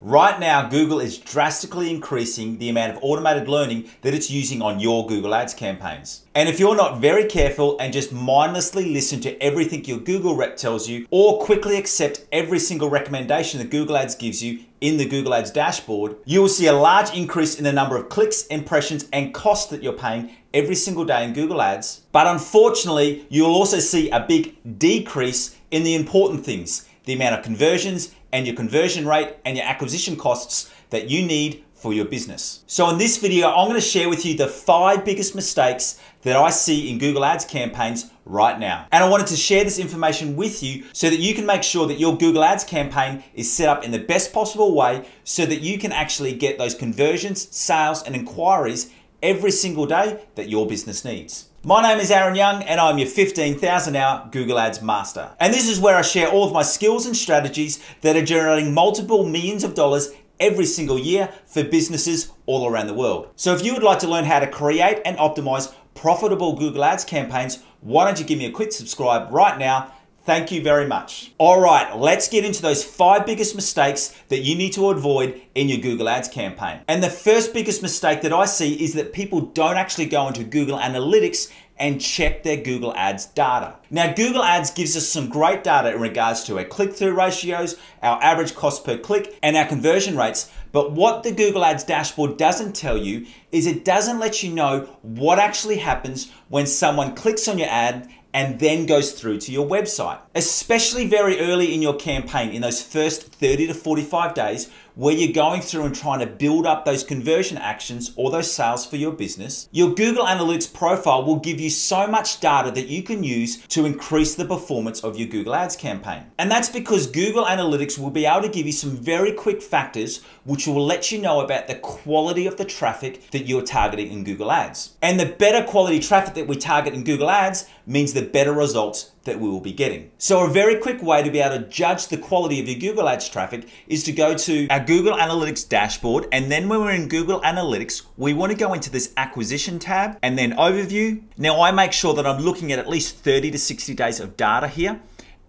Right now, Google is drastically increasing the amount of automated learning that it's using on your Google Ads campaigns. And if you're not very careful and just mindlessly listen to everything your Google rep tells you, or quickly accept every single recommendation that Google Ads gives you in the Google Ads dashboard, you will see a large increase in the number of clicks, impressions, and costs that you're paying every single day in Google Ads. But unfortunately, you'll also see a big decrease in the important things the amount of conversions and your conversion rate and your acquisition costs that you need for your business. So in this video, I'm gonna share with you the five biggest mistakes that I see in Google Ads campaigns right now. And I wanted to share this information with you so that you can make sure that your Google Ads campaign is set up in the best possible way so that you can actually get those conversions, sales, and inquiries every single day that your business needs. My name is Aaron Young and I'm your 15,000 hour Google Ads master. And this is where I share all of my skills and strategies that are generating multiple millions of dollars every single year for businesses all around the world. So if you would like to learn how to create and optimize profitable Google Ads campaigns, why don't you give me a quick subscribe right now Thank you very much. All right, let's get into those five biggest mistakes that you need to avoid in your Google Ads campaign. And the first biggest mistake that I see is that people don't actually go into Google Analytics and check their Google Ads data. Now, Google Ads gives us some great data in regards to our click-through ratios, our average cost per click, and our conversion rates. But what the Google Ads dashboard doesn't tell you is it doesn't let you know what actually happens when someone clicks on your ad and then goes through to your website. Especially very early in your campaign, in those first 30 to 45 days, where you're going through and trying to build up those conversion actions or those sales for your business, your Google Analytics profile will give you so much data that you can use to increase the performance of your Google Ads campaign. And that's because Google Analytics will be able to give you some very quick factors which will let you know about the quality of the traffic that you're targeting in Google Ads. And the better quality traffic that we target in Google Ads means the better results that we will be getting. So a very quick way to be able to judge the quality of your Google Ads traffic is to go to our Google Analytics dashboard. And then when we're in Google Analytics, we want to go into this acquisition tab and then overview. Now I make sure that I'm looking at at least 30 to 60 days of data here.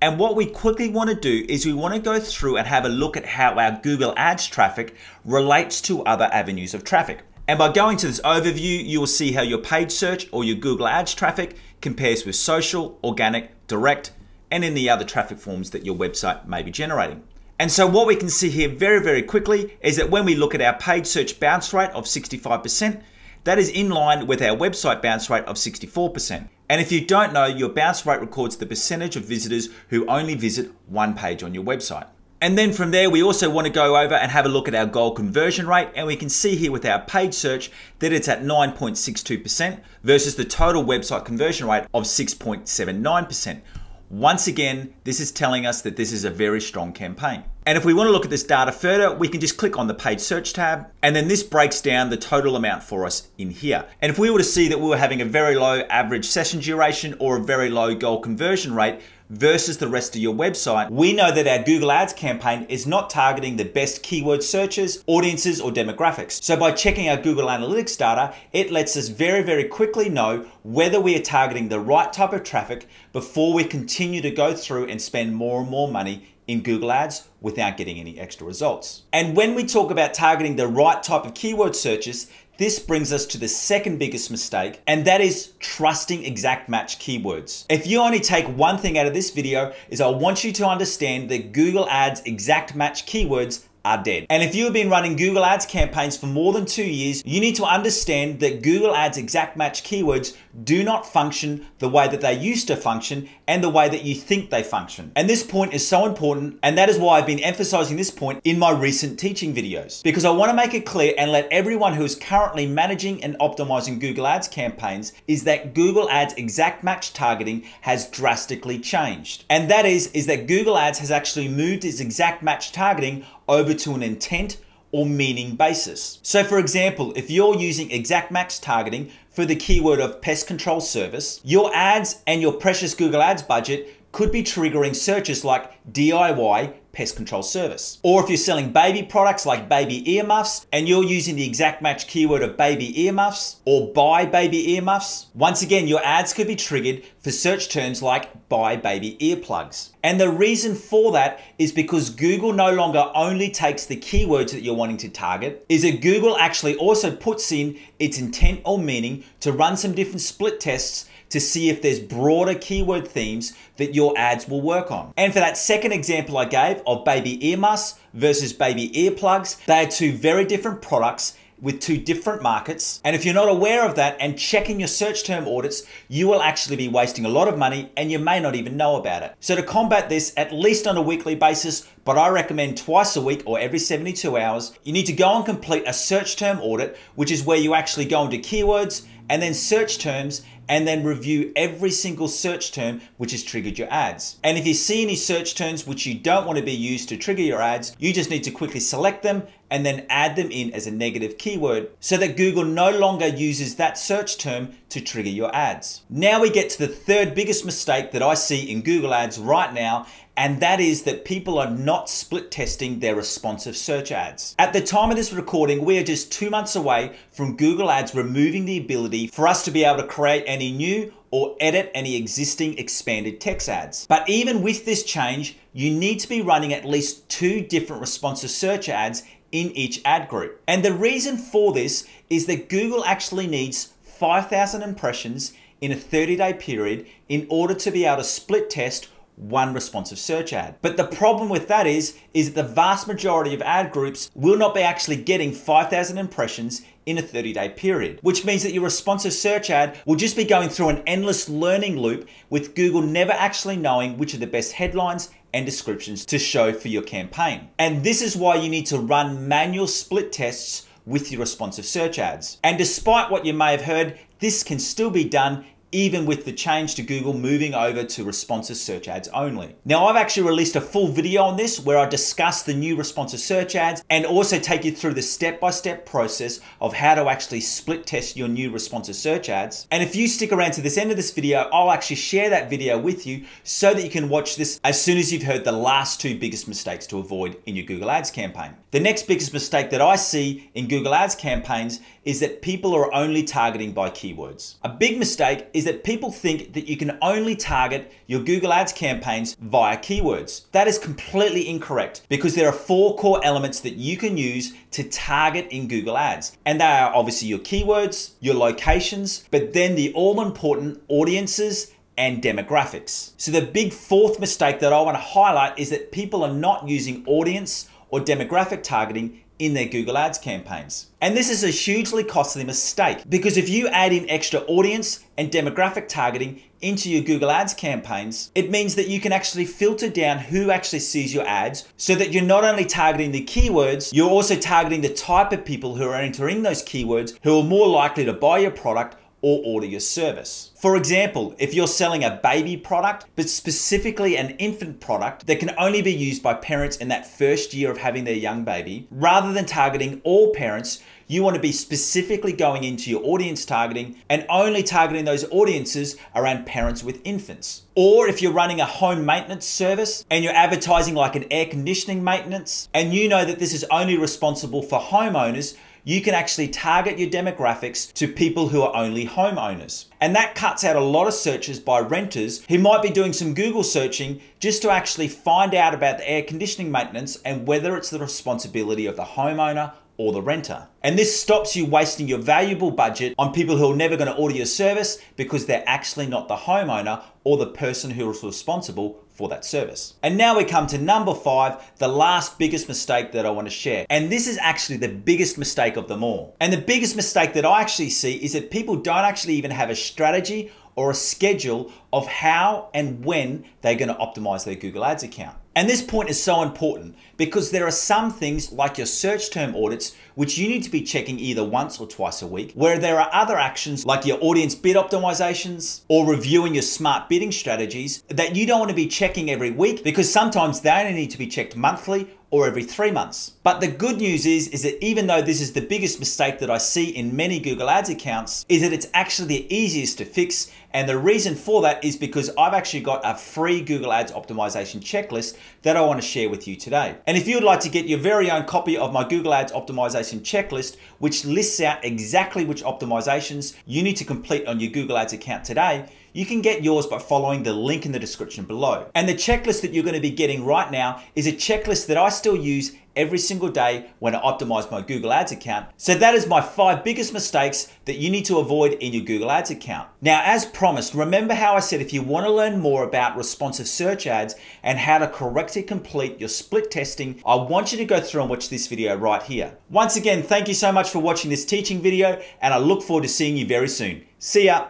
And what we quickly want to do is we want to go through and have a look at how our Google Ads traffic relates to other avenues of traffic. And by going to this overview, you will see how your paid search or your Google Ads traffic compares with social, organic, direct, and any other traffic forms that your website may be generating. And so what we can see here very, very quickly is that when we look at our paid search bounce rate of 65%, that is in line with our website bounce rate of 64%. And if you don't know, your bounce rate records the percentage of visitors who only visit one page on your website. And then from there, we also want to go over and have a look at our goal conversion rate. And we can see here with our paid search that it's at 9.62% versus the total website conversion rate of 6.79%. Once again, this is telling us that this is a very strong campaign. And if we want to look at this data further, we can just click on the paid search tab, and then this breaks down the total amount for us in here. And if we were to see that we were having a very low average session duration or a very low goal conversion rate, versus the rest of your website, we know that our Google Ads campaign is not targeting the best keyword searches, audiences, or demographics. So by checking our Google Analytics data, it lets us very, very quickly know whether we are targeting the right type of traffic before we continue to go through and spend more and more money in Google Ads without getting any extra results. And when we talk about targeting the right type of keyword searches, this brings us to the second biggest mistake, and that is trusting exact match keywords. If you only take one thing out of this video is I want you to understand that Google Ads exact match keywords are dead. And if you have been running Google Ads campaigns for more than two years, you need to understand that Google Ads exact match keywords do not function the way that they used to function and the way that you think they function. And this point is so important, and that is why I've been emphasizing this point in my recent teaching videos. Because I want to make it clear and let everyone who is currently managing and optimizing Google Ads campaigns is that Google Ads exact match targeting has drastically changed. And that is, is that Google Ads has actually moved its exact match targeting over to an intent or meaning basis. So for example, if you're using exact match targeting for the keyword of pest control service, your ads and your precious Google Ads budget could be triggering searches like DIY pest control service. Or if you're selling baby products like baby earmuffs and you're using the exact match keyword of baby earmuffs or buy baby earmuffs, once again, your ads could be triggered for search terms like buy baby earplugs. And the reason for that is because Google no longer only takes the keywords that you're wanting to target, is that Google actually also puts in its intent or meaning to run some different split tests to see if there's broader keyword themes that your ads will work on. And for that second example I gave of baby earmuffs versus baby earplugs, they are two very different products with two different markets. And if you're not aware of that and checking your search term audits, you will actually be wasting a lot of money and you may not even know about it. So to combat this, at least on a weekly basis, but I recommend twice a week or every 72 hours, you need to go and complete a search term audit, which is where you actually go into keywords and then search terms and then review every single search term which has triggered your ads. And if you see any search terms which you don't want to be used to trigger your ads, you just need to quickly select them and then add them in as a negative keyword so that Google no longer uses that search term to trigger your ads. Now we get to the third biggest mistake that I see in Google Ads right now, and that is that people are not split testing their responsive search ads. At the time of this recording, we are just two months away from Google Ads removing the ability for us to be able to create any new or edit any existing expanded text ads. But even with this change, you need to be running at least two different responsive search ads in each ad group. And the reason for this is that Google actually needs 5,000 impressions in a 30 day period in order to be able to split test one responsive search ad. But the problem with that is, is that the vast majority of ad groups will not be actually getting 5,000 impressions in a 30 day period, which means that your responsive search ad will just be going through an endless learning loop with Google never actually knowing which are the best headlines and descriptions to show for your campaign. And this is why you need to run manual split tests with your responsive search ads. And despite what you may have heard, this can still be done even with the change to Google moving over to responsive search ads only. Now, I've actually released a full video on this where I discuss the new responsive search ads and also take you through the step-by-step process of how to actually split test your new responsive search ads. And if you stick around to this end of this video, I'll actually share that video with you so that you can watch this as soon as you've heard the last two biggest mistakes to avoid in your Google Ads campaign. The next biggest mistake that I see in Google Ads campaigns is that people are only targeting by keywords. A big mistake is that people think that you can only target your Google Ads campaigns via keywords. That is completely incorrect because there are four core elements that you can use to target in Google Ads. And they are obviously your keywords, your locations, but then the all important audiences and demographics. So the big fourth mistake that I want to highlight is that people are not using audience or demographic targeting in their Google Ads campaigns. And this is a hugely costly mistake because if you add in extra audience and demographic targeting into your Google Ads campaigns, it means that you can actually filter down who actually sees your ads so that you're not only targeting the keywords, you're also targeting the type of people who are entering those keywords who are more likely to buy your product or order your service. For example, if you're selling a baby product, but specifically an infant product that can only be used by parents in that first year of having their young baby, rather than targeting all parents, you want to be specifically going into your audience targeting and only targeting those audiences around parents with infants. Or if you're running a home maintenance service and you're advertising like an air conditioning maintenance, and you know that this is only responsible for homeowners, you can actually target your demographics to people who are only homeowners. And that cuts out a lot of searches by renters who might be doing some Google searching just to actually find out about the air conditioning maintenance and whether it's the responsibility of the homeowner or the renter. And this stops you wasting your valuable budget on people who are never going to order your service because they're actually not the homeowner or the person who is responsible for that service. And now we come to number five, the last biggest mistake that I want to share. And this is actually the biggest mistake of them all. And the biggest mistake that I actually see is that people don't actually even have a strategy or a schedule of how and when they're going to optimize their Google Ads account. And this point is so important because there are some things like your search term audits which you need to be checking either once or twice a week, where there are other actions like your audience bid optimizations or reviewing your smart bidding strategies that you don't want to be checking every week because sometimes they only need to be checked monthly or every three months. But the good news is, is that even though this is the biggest mistake that I see in many Google Ads accounts, is that it's actually the easiest to fix. And the reason for that is because I've actually got a free Google Ads optimization checklist that I want to share with you today. And if you would like to get your very own copy of my Google Ads optimization checklist, which lists out exactly which optimizations you need to complete on your Google Ads account today, you can get yours by following the link in the description below. And the checklist that you're going to be getting right now is a checklist that I still use every single day when I optimize my Google Ads account. So that is my five biggest mistakes that you need to avoid in your Google Ads account. Now, as promised, remember how I said if you want to learn more about responsive search ads and how to correctly complete your split testing, I want you to go through and watch this video right here. Once again, thank you so much for watching this teaching video and I look forward to seeing you very soon. See ya.